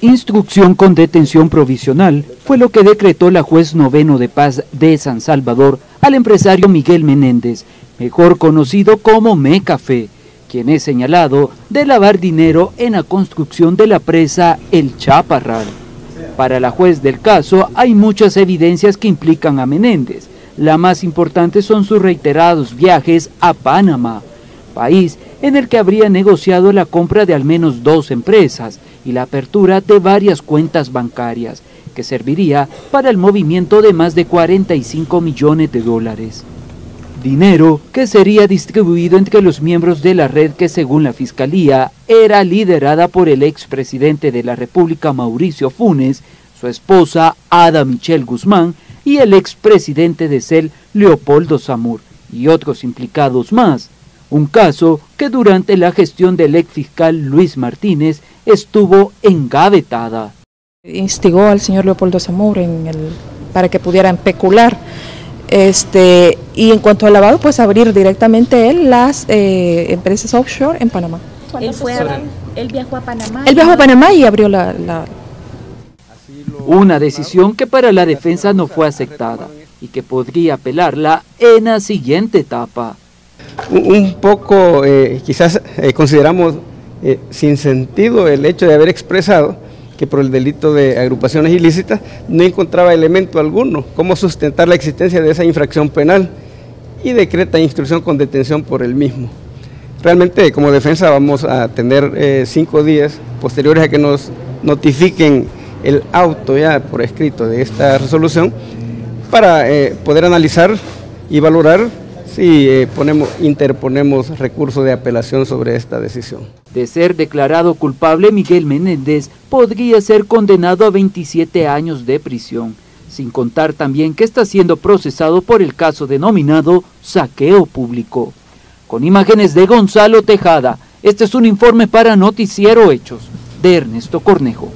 Instrucción con detención provisional fue lo que decretó la juez noveno de paz de San Salvador al empresario Miguel Menéndez, mejor conocido como Mecafé, quien es señalado de lavar dinero en la construcción de la presa El Chaparral. Para la juez del caso hay muchas evidencias que implican a Menéndez. La más importante son sus reiterados viajes a Panamá, país en el que habría negociado la compra de al menos dos empresas y la apertura de varias cuentas bancarias, que serviría para el movimiento de más de 45 millones de dólares. Dinero que sería distribuido entre los miembros de la red que según la Fiscalía era liderada por el expresidente de la República Mauricio Funes, su esposa Ada Michelle Guzmán y el expresidente de CEL Leopoldo Zamur y otros implicados más, un caso que durante la gestión del ex fiscal Luis Martínez estuvo engavetada. Instigó al señor Leopoldo Zamor en el, para que pudiera especular. Este, y en cuanto al lavado, pues abrir directamente él las eh, empresas offshore en Panamá. Él, fue él viajó a Panamá. Él viajó a Panamá y abrió la, la... Una decisión que para la defensa no fue aceptada y que podría apelarla en la siguiente etapa un poco, eh, quizás eh, consideramos eh, sin sentido el hecho de haber expresado que por el delito de agrupaciones ilícitas no encontraba elemento alguno, cómo sustentar la existencia de esa infracción penal y decreta instrucción con detención por el mismo. Realmente como defensa vamos a tener cinco días posteriores a que nos notifiquen el auto ya por escrito de esta resolución para poder analizar y valorar Sí, eh, ponemos, interponemos recurso de apelación sobre esta decisión. De ser declarado culpable, Miguel Menéndez podría ser condenado a 27 años de prisión, sin contar también que está siendo procesado por el caso denominado saqueo público. Con imágenes de Gonzalo Tejada, este es un informe para Noticiero Hechos de Ernesto Cornejo.